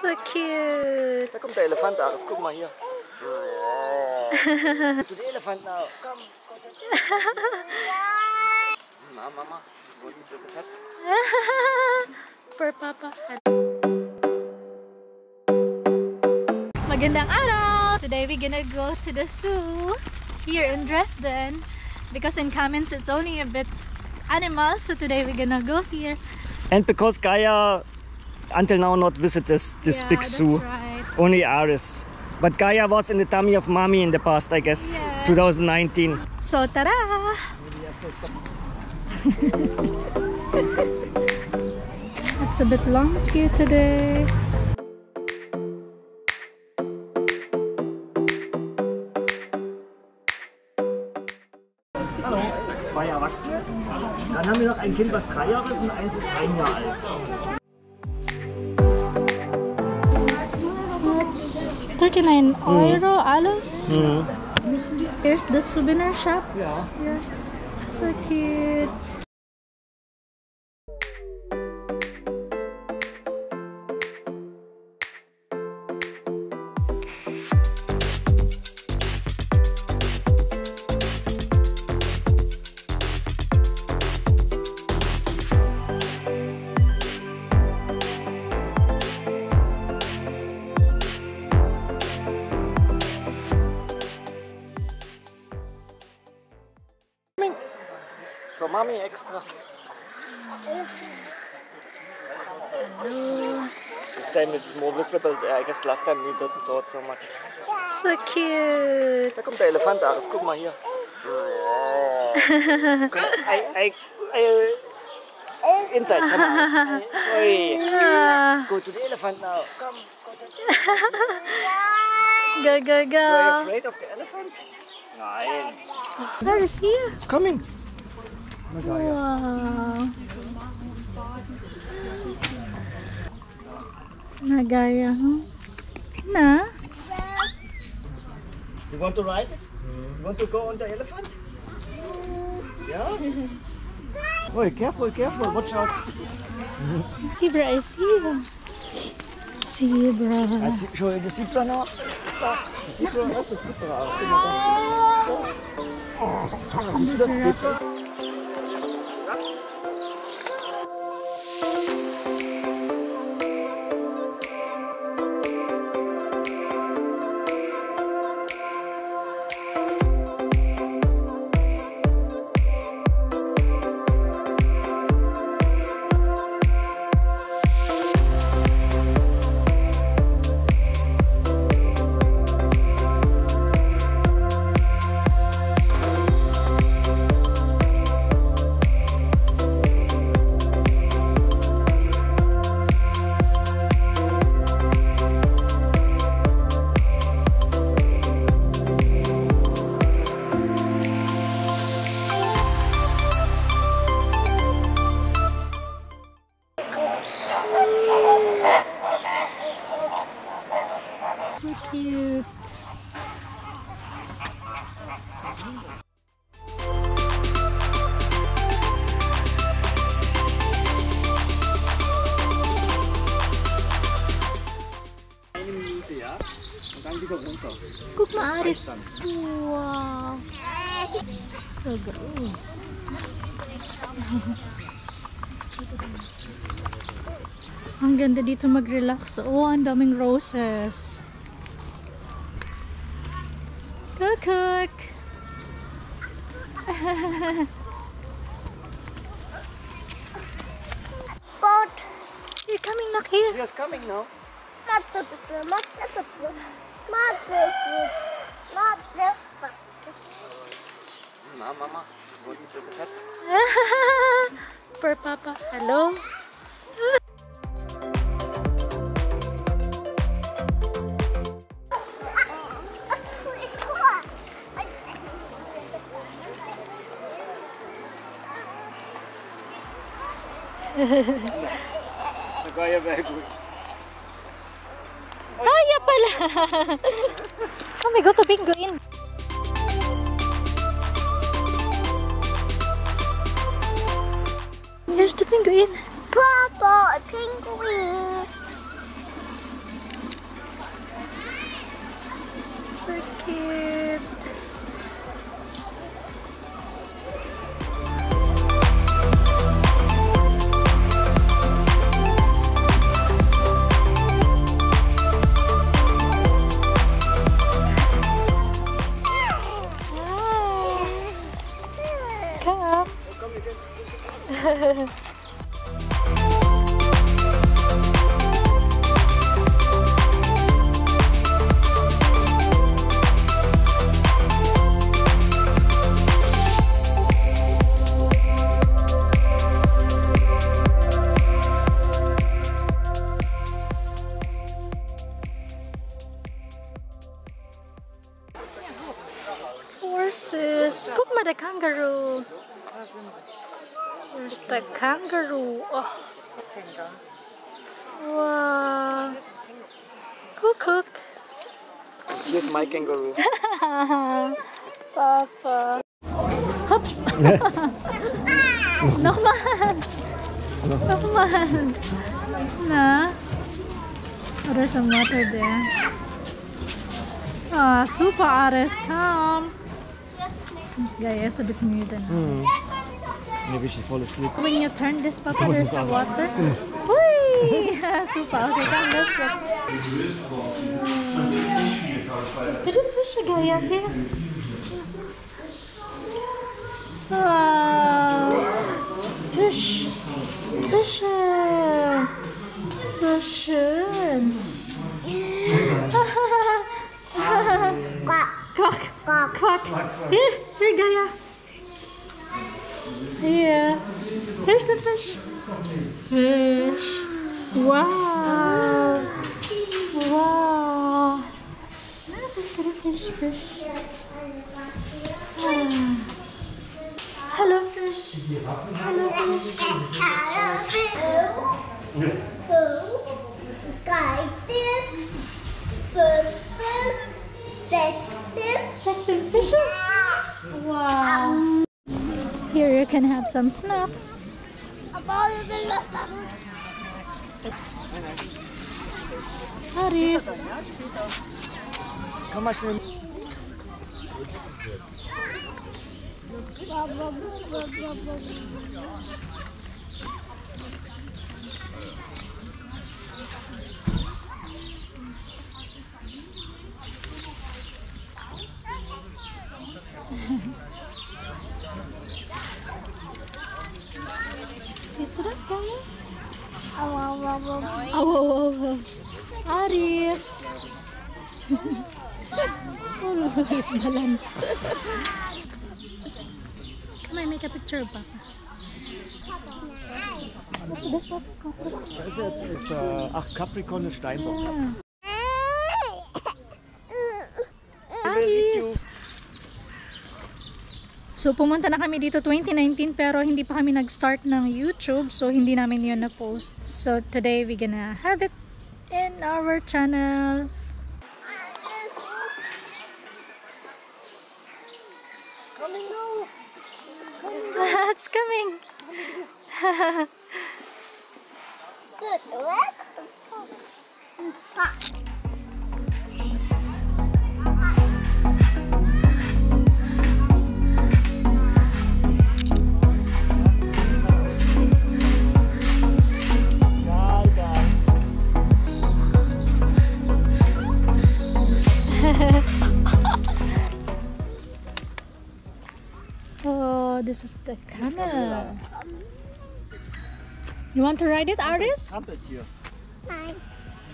So cute. Da kommt der Elefant, Aris. Guck mal hier. Du die Elefant now. Komm. Na, Mama. What is this cat? For Papa. Magandang araw! Today we're gonna go to the zoo here in Dresden because in Kamenz it's only a bit animals so today we're gonna go here. And because Gaia until now not visited this, this Yeah, big that's zoo, right. only Aris. But Gaia was in the tummy of mommy in the past, I guess, Yeah. 2019. So tara! it's a bit long here today. Hallo. Zwei Erwachsene. Dann haben wir noch ein Kind, was drei Jahre ist und eins ist ein Jahr alt. It's 39 euro alles. Mhm. Here's the souvenir shop. Ja. Yeah. So cute. Für Mami extra. This time it's more visible. I guess last time we didn't saw it so much. So cute. Da kommt der Elefant, Aris. Guck mal hier. I, I, I, inside, come on. Oi. Ah, Go to the elephant now. Come. go, go, Are you go. afraid of the elephant? Nein. Where is he? It's coming. Wow. Nagaya, huh? Na? You want to ride? You want to go on the elephant? Yeah? Oh, careful, careful. Watch out. Zebra is here. I Zebra. see, show you the zebra now. The zebra, that's the zebra. Oh, siehst du das Zebra? So Eine Minute, ja? Und dann wieder runter. Guck Aris. Wow. So groß. Ang ganda dito mag-relax. Oh, ang daming roses. Cook, But You're coming back here. Yes, coming now. not the not the not the not the Na, Mama. What is this cat? For Papa. Hello? Nagaya very good. Raya pala. oh my God, to bingoin. Here's the penguin. Papa, a penguin. So cute. There's the kangaroo. Oh. Wow. Cook, cook. Here's my kangaroo. Papa. Hop. Nochmal. Nochmal. Na? Oh, there's some water there. Ah, super, Ares. Come. Seems Gaia is a bit muted now. Maybe she fall asleep. When you turn this, Papa, Oh, there's this the water. Whee! Super. Okay, come, let's go. Sister, the fish are Gaia here. Wow. Fish. Fische. Uh, so schön. Quack, Quack. quack. Quack. Here, here, Gaia. Here. Here's the fish. Fish. Wow. Wow. Nice sister fish, fish. Ah. Hello, fish. Hello, fish. Sexy fishes. Wow. Here you can have some snacks. Aris. Au, au, au. Aris. oh, his balance. Come on, make a picture, Papa. What's this, Papa? Das ist, ist äh, ach, Capricorn ist Steinbock. Yeah. So, pumunta na kami dito 2019 pero hindi pa kami nag-start ng YouTube. So, hindi namin yun na-post. So, today we gonna have it in our channel. it's coming. Geil, this the camel. You want to ride it, Aris? Trampeltier. Nein.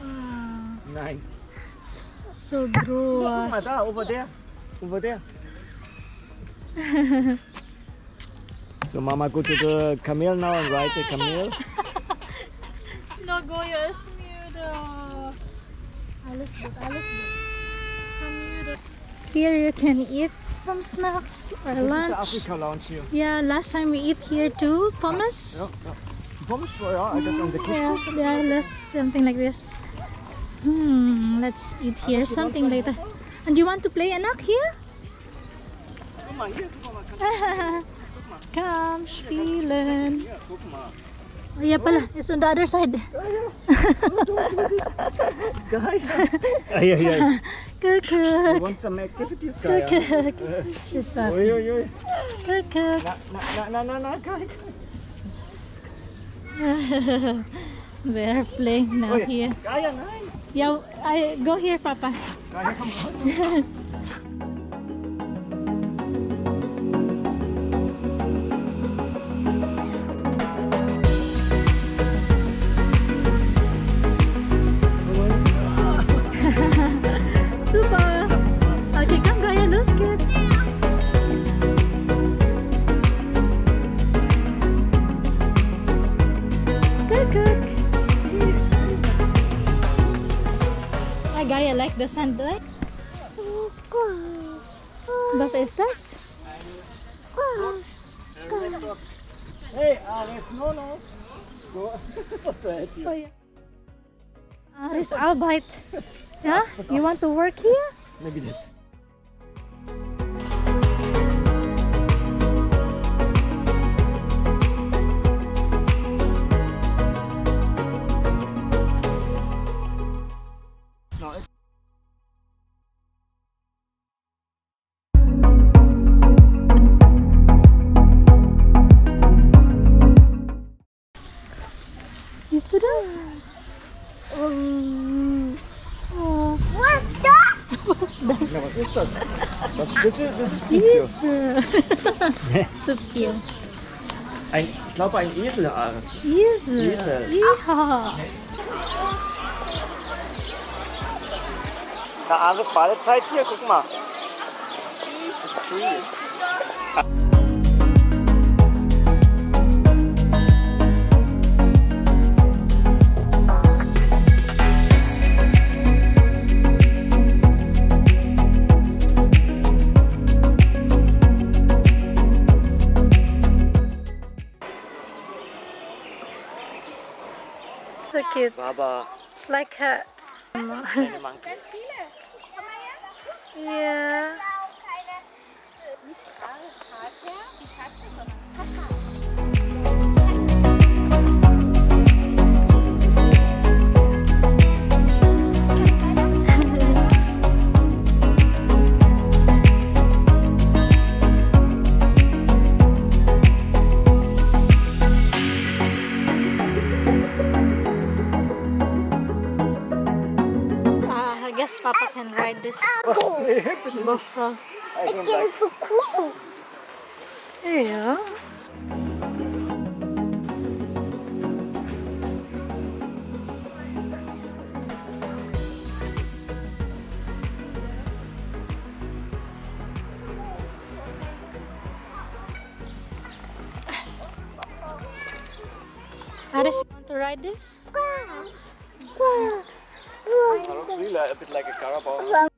Wow. Nein. So Guck mal groß. da, over there. Over there. So Mama go to the camel now and ride the camel. No, Goya is müde. Alles gut, alles gut. Komm müde. Here you can eat some snacks or Das ist der lunch. Afrika Lounge hier. Yeah, last time we eat here too, pommes. Ja, ja. Pommes, ja, das an der Yeah, Couscous. yeah, let's something like this. Hmm, let's eat here something later. And you want to play anak here? Guck mal hier, guck mal, kannst du, guck mal. Komm, spielen. Hier, guck mal. Oh, yeah pala. It's on the other side. Kaya. Ay, ay, ay. Cook, You cook. want some activities, Kaya? cook. She's so oi. Cook, cook. Na, na, na, na, na, Kaya. We're playing now here. Kaya, nein. Yeah, I go here, Papa. Kaya, komm raus. The sand. Was ist das? Hey, Ares, no, no. Go. What the heck? Oh, yeah. Aris Arbeit. Yeah? You want to work here? Maybe this. Mm. Oh, What's that? what's that? Na, was ist das? Das, das, ist, das ist. Yes. Zu viel. Ein, ich glaube ein Esel, Ares. Yes. Esel. Ja. Na, Ares, Badezeit hier, guck mal. It's true. Cute. Baba, It's like a. Monkey. Guess Papa can ride this Was? Nee, bitte buffalo. It's so cool. Yeah. Aris, you want to ride this? Looks really a bit like a Carabao.